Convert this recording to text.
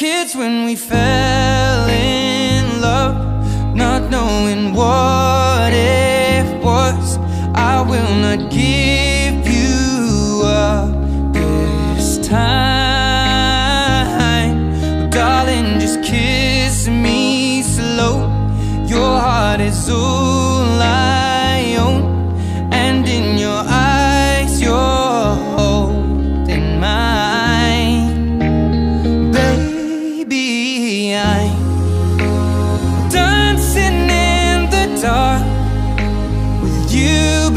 Kids when we fell in love, not knowing what it was. I will not give you up this time. darling, just kiss me slow. Your heart is all I